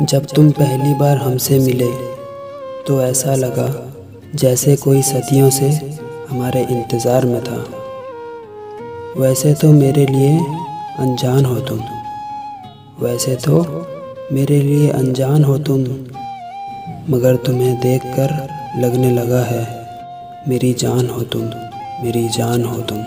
जब तुम पहली बार हमसे मिले तो ऐसा लगा जैसे कोई सदियों से हमारे इंतज़ार में था। वैसे तो मेरे लिए अनजान हो तुम। वैसे तो मेरे लिए अनजान हो तुम। मगर तुम्हें देखकर लगने लगा है, मेरी जान हो तुम, मेरी जान हो तुम।